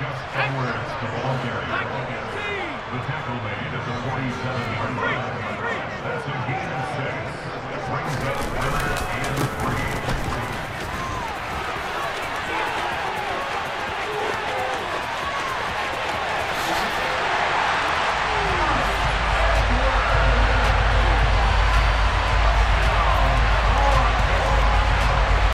just it's the ball carrier. The tackle made at the 47-yard line. That's a